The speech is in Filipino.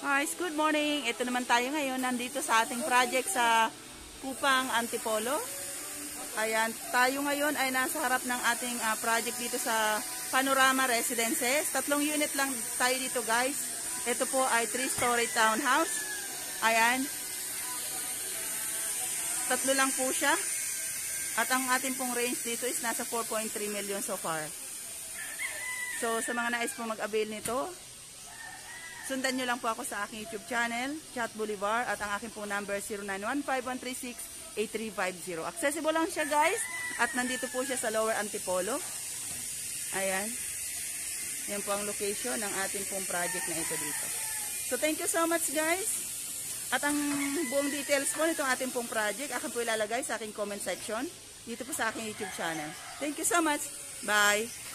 Guys, good morning. Ito naman tayo ngayon nandito sa ating project sa Kupang Antipolo. Ayan, tayo ngayon ay nasa harap ng ating ah, project dito sa Panorama Residences. Tatlong unit lang tayo dito guys. Ito po ay 3-story townhouse. Ayan. Tatlo lang po siya. At ang ating pong range dito is nasa 4.3 million so far. So, sa mga nais po mag-avail nito, sundan nyo lang po ako sa aking YouTube channel, Chat Boulevard, at ang aking pong number 0915-136-8350. Accessible lang siya guys, at nandito po siya sa Lower Antipolo. Ayan. Yan po ang location ng ating pong project na ito dito. So, thank you so much guys. At ang buong details po nitong ating pong project, akin po ilalagay sa aking comment section dito po sa aking YouTube channel. Thank you so much. Bye!